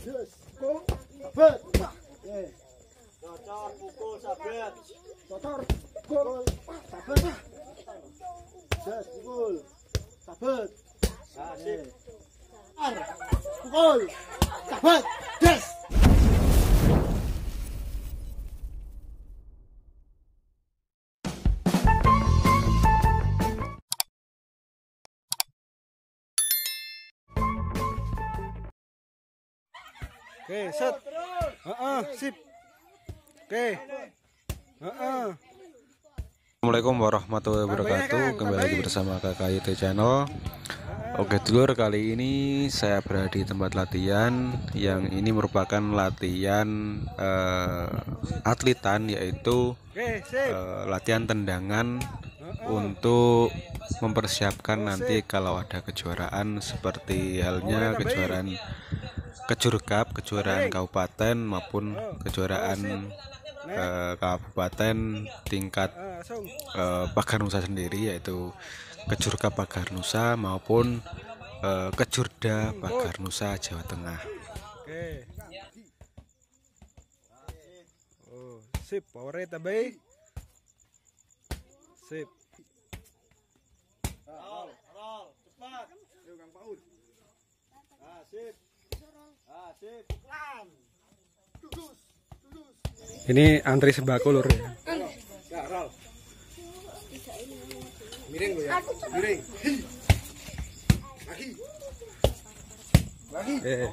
Sabet. Wah. Eh. Cocor pukul sabet. Kotor. Pukul. Sabet. Yes. Pukul. Sabet. Nah, sip. Ar. Pukul. Sabet. Oke, set. Heeh, sip. Oke. Heeh. Assalamualaikum warahmatullahi wabarakatuh Kembali lagi bersama KKIT Channel Oke dulur kali ini saya berada di tempat latihan Yang ini merupakan latihan eh, atletan yaitu eh, latihan tendangan Untuk mempersiapkan nanti kalau ada kejuaraan Seperti halnya kejuaraan kejur cup, kejuaraan kabupaten maupun kejuaraan eh, kabupaten tingkat eh, Pagar Nusa sendiri yaitu Kejurka Pagar Nusa maupun eh, Kejurda Pagar Nusa Jawa Tengah. Oke. Oh, sip. Powernya tambah. Sip. Roll, roll, cepat. Yuk Kang Paul. Ah, sip. Ah. Ini antri sembako lur ya. Ya, roll. Miring lo ya. Miring. Lagi. Eh,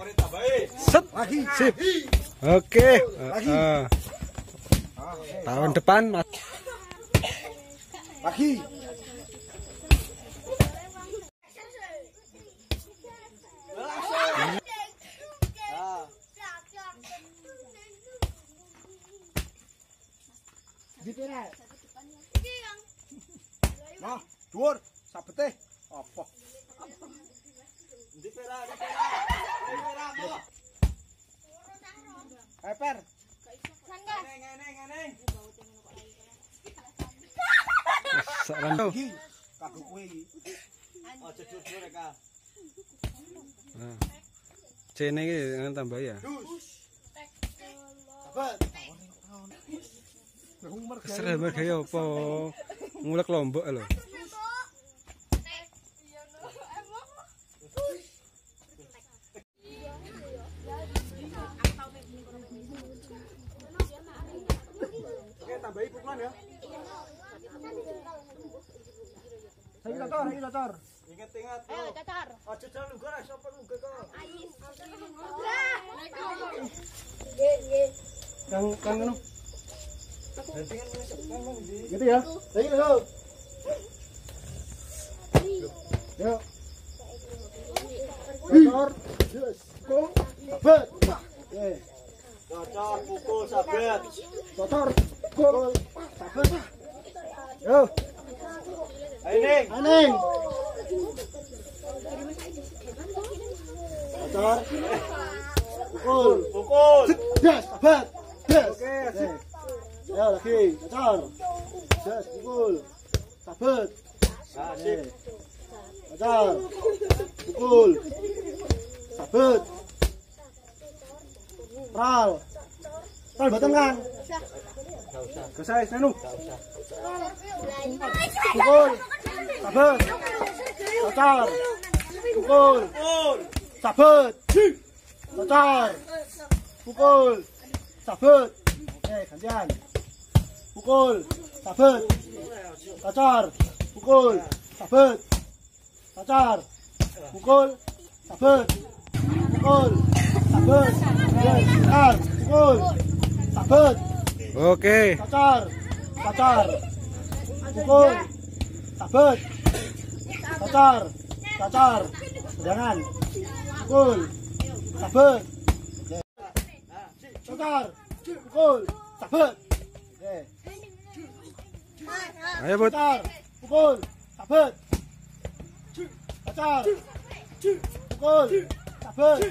set. Lagi. Sip. Oke. Heeh. Tahun depan. Lagi. Dipira. Nah, dhuwur sabete. Apa? di pera, di pera. Di pera apa? Eper. Neng, neng, neng. Lagi. Kagok kuwi. Oh, jujur dulu mereka. Nah. Cene iki tambah ya. Sabet. Umur Keserah gaya apa? Ngulek lombok lho. Tambahi pukulan ya. Saya kotor, saya kotor. Ingat, ingat. Eh, Oh, cacar. aja jalan lugar, siapa lugar kok. Kang kang anu. Di. Gitu ya. Lagi lo. Yuk. Yes. Eh. Pukul sabet. Sabet. Yo. Aneng. Kotor. Pukul. Pukul. Yes, sabet. Yes. Oke, Oke. Ayo lagi. Kotor. Yes, pukul. Sabet. Nah, sip. Kotor. Pukul. Sabet. Pral. Pral batang kan. Kesai, senu. Pukul. Sabet. Kotor. Pukul. Sabet. Kotor. Pukul. Sabet. Eh, gantian. Pukul. Sabet. Kotor. Pukul. Sabet. Kotor. Pukul. Sabet. Pukul. Sabet. Kotor. Pukul. Sabet. Oke. Kotor. Kotor. Pukul. Sabet. Kotor. Kotor. Jangan. Pukul. Sabet. Kotor. Pukul. Sabet. Eh. Ayo, Bud. Kotor. Pukul. Sabet. Kotor. Pukul. Sabet.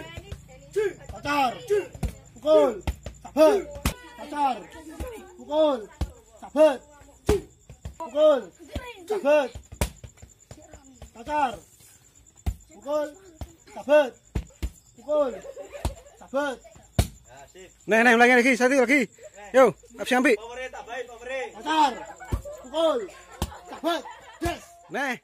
Kotor. Pukul. Sabet. Kotor. Pukul. Sabet. Pukul. Sabet. Kotor. Pukul. Sabet. Pukul. Cabut. Ah. Nah, nah, ulangi lagi, satu lagi. Yo, abis ambil. Power tambahin, power. Atar. Pukul. Cabut. Yes. Nah,